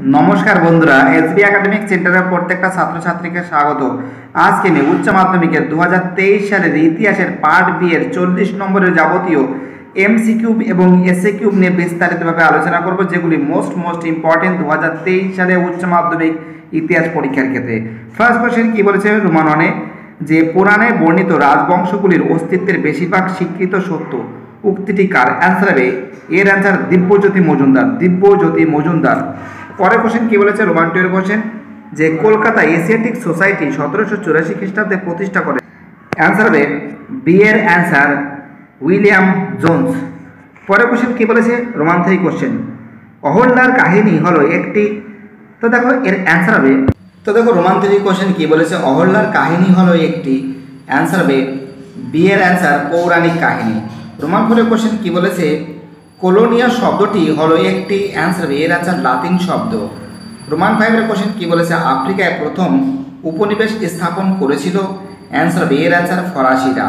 নমস্কার বন্ধুরা SB academic সেন্টারের প্রত্যেকটা ছাত্রছাত্রীকে স্বাগত। আজকে নিয়ে উচ্চ মাধ্যমিকের দু হাজার তেইশ সালের ইতিহাসের পার্ট বি এর চল্লিশ নম্বরের যাবতীয় এমসি কিউব এবং এসএ কিউব নিয়ে বিস্তারিতভাবে আলোচনা করব, যেগুলি মোস্ট মোস্ট ইম্পর্টেন্ট দু সালে উচ্চ মাধ্যমিক ইতিহাস পরীক্ষার ক্ষেত্রে। ফার্স্ট কোশ্চেন কি বলেছে রুমাননে? যে পুরাণে বর্ণিত রাজবংশগুলির অস্তিত্বের বেশিরভাগ স্বীকৃত সত্য। উক্তিটি কার? অ্যান্সার হবে, এর অ্যান্সার দিব্যজ্যোতি মজুমদার। দিব্যজ্যোতি মজুমদার। পরের কোশ্চেন কি বলেছে? রোমান টুয়ের কোশ্চেন যে কলকাতা এশিয়াটিক সোসাইটি সতেরোশো চুরাশি খ্রিস্টাব্দে প্রতিষ্ঠা করে। অ্যান্সার হবে বি এর অ্যান্সার উইলিয়াম জোন্স পরের কোশ্চেন কি বলেছে? রোমান থ্রি কোশ্চেন অহল্যার কাহিনী হলো একটি তো দেখো, এর অ্যান্সার হবে তো দেখো রোমান থ্রি কোশ্চেন কি বলেছে? অহল্যার কাহিনী হলো একটি। অ্যান্সার হবে বি এর অ্যান্সার পৌরাণিক কাহিনী। রোমান ফোরের কোশ্চেন কি বলেছে? কলোনিয়া শব্দটি হলো একটি অ্যান্সার এর অ্যান্সার লাতিন শব্দ। রোমান ফাইভের কোশ্চেন কি বলেছে? আফ্রিকায় প্রথম উপনিবেশ স্থাপন করেছিল। অ্যান্সার এর অ্যান্সার ফরাসিরা।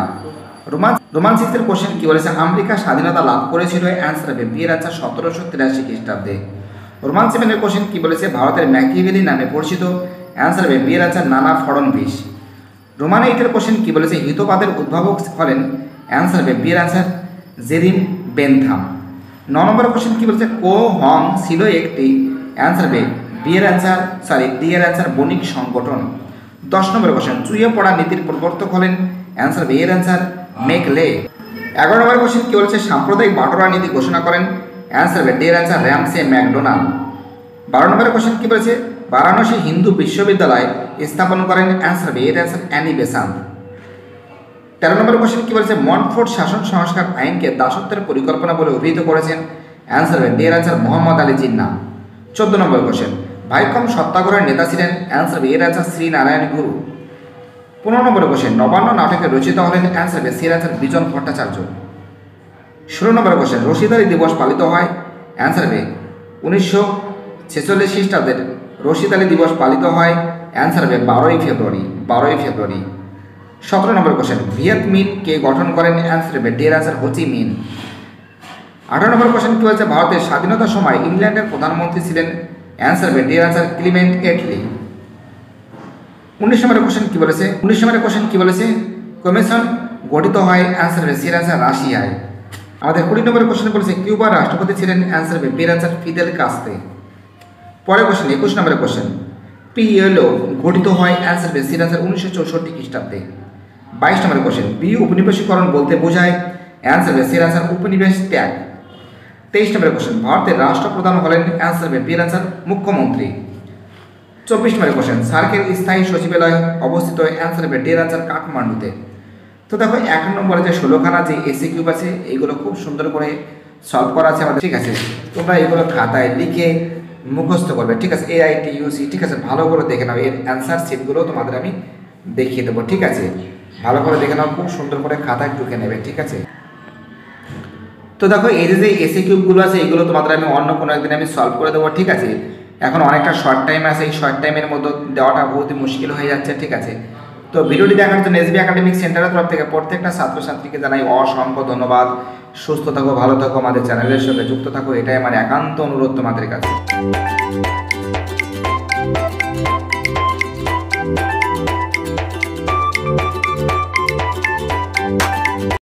রোমান রোমান সিক্সের কোশ্চেন কি বলেছে? আমেরিকা স্বাধীনতা লাভ করেছিল। অ্যান্সার বি এর অ্যান্সার সতেরোশো তিরাশি খ্রিস্টাব্দে। রোমান সেভেনের কোশ্চেন কি বলেছে? ভারতের ম্যাকিভেলি নামে পরিচিত। অ্যান্সার হবে বি এর অ্যান্সার নানা ফড়নভিস রোমান এইটের কোশ্চেন কি বলেছে? হিতবাদের উদ্ভাবক হলেন। অ্যান্সার হবে বি এর অ্যান্সার জেরিম বেনথাম। ন নম্বর কোশ্চেন কি বলছে? কো হং ছিল একটি অ্যান্সার বে। বিয়ের অ্যান্সার সরি ডি এর অ্যান্সার বণিক সংগঠন। দশ নম্বর কোশ্চেন চুয়ে পড়া নীতির প্রবর্তক হলেন অ্যান্সার হবে এর অ্যান্সার মেক লে। এগারো নম্বর কোশ্চেন কি বলেছে? সাম্প্রদায়িক বাটোয়ারা নীতি ঘোষণা করেন অ্যান্সার বে। ডি এর অ্যান্সার র্যামসে ম্যাকডোনাল্ড। বারো নম্বর কোশ্চেন কি বলেছে? বারাণসী হিন্দু বিশ্ববিদ্যালয় স্থাপন করেন অ্যান্সার হবে এর অ্যান্সার অ্যানি বেসান্ত তেরো নম্বর কোশ্চেন কি বলেছে? মনফোর্ড শাসন সংস্কার আইনকে দাসত্বের পরিকল্পনা বলে অভিহিত করেছেন। অ্যান্সার হবে এর অ্যান্সার মোহাম্মদ আলী জিন্না। চোদ্দ নম্বর কোশ্চেন, ভাইকম সত্যাগ্রহের নেতা ছিলেন? অ্যান্সার হবে এর অ্যান্সার শ্রীনারায়ণ গুরু। পনেরো নম্বর কোশ্চেন, নবান্ন নাটকে রচিত হলেন? অ্যান্সার হবে সি অ্যান্সার বিজন ভট্টাচার্য। ষোলো নম্বর কোশ্চেন রশিদারি দিবস পালিত হয়? অ্যান্সার হবে উনিশশো ছেচল্লিশ খ্রিস্টাব্দের রশিদ আলী দিবস পালিত হয়? অ্যান্সার হবে বারোই ফেব্রুয়ারি বারোই ফেব্রুয়ারি। সতেরো নম্বর কোশ্চেন ভিয়েত মিন কে গঠন করেন অ্যান্সার হবে ডের অ্যান্সার হোচি মিন। আঠারো নম্বর কোশ্চেন কী হয়েছে? ভারতের স্বাধীনতার সময় ইংল্যান্ডের প্রধানমন্ত্রী ছিলেন অ্যান্সার হবে ডের অ্যান্সার ক্লিমেন্ট এটলি। উনিশ নম্বরের কোশ্চেন কী বলেছে? উনিশ নম্বরের কোশ্চেন কী বলেছে? কমিশন গঠিত হয় অ্যান্সার হবে সির অ্যান্সার রাশিয়ায়। আমাদের কুড়ি নম্বরের কোশ্চেন বলেছে, কিউবার রাষ্ট্রপতি ছিলেন অ্যান্সার হবে বের অ্যান্সার ফিদেল কাস্তে। পরের কোশ্চেন একুশ নম্বরের কোশ্চেন পিএলও গঠিত হয় অ্যান্সার হবে সির অ্যান্সার উনিশশো চৌষট্টি খ্রিস্টাব্দে। বাইশ নম্বরের কোশ্চেন বি উপনিবেশীকরণ বলতে বোঝায়। অ্যান্সার হবে সির অ্যান্সার উপনিবেশ ত্যাগ। তেইশ নম্বরের কোশ্চেন ভারতের রাষ্ট্রপ্রধান হলেন অ্যান্সার হবে বির অ্যান্সার মুখ্যমন্ত্রী। চব্বিশ নম্বরের কোশ্চেন সার্কের স্থায়ী সচিবালয় অবস্থিত অ্যান্সার হবে ডের অ্যান্সার কাঠমান্ডুতে। তো দেখো, এক নম্বরে যে ষোলোখানা যে এসি কিউব আছে এইগুলো খুব সুন্দর করে সলভ করা আছে আমাদের। ঠিক আছে, তোমরা এগুলো খাতায় লিখে মুখস্থ করবে। ঠিক আছে এআইটি ইউসি ঠিক আছে, ভালো করে দেখে নাও, এর অ্যান্সার সিটগুলো তোমাদের আমি দেখিয়ে দেবো। ঠিক আছে ভালো করে দেখে নাও, খুব সুন্দর করে খাতায় ঢুকে নেবে, ঠিক আছে? তো দেখো, এই যে যে এসি কিউবগুলো আছে, এগুলো তোমাদের আমি অন্য কোনো একদিন আমি সলভ করে দেবো, ঠিক আছে? এখন অনেকটা শর্ট টাইম আছে, এই শর্ট টাইমের মধ্যে দেওয়াটা বহুতই মুশকিল হয়ে যাচ্ছে, ঠিক আছে? তো ভিডিওটি দেখার জন্য এসবি একাডেমিক সেন্টারের তরফ থেকে প্রত্যেকটা ছাত্রছাত্রীকে জানাই অসংখ্য ধন্যবাদ। সুস্থ থাকো, ভালো থাকো, আমাদের চ্যানেলের সঙ্গে যুক্ত থাকো, এটাই আমার একান্ত অনুরোধ তোমাদের কাছে।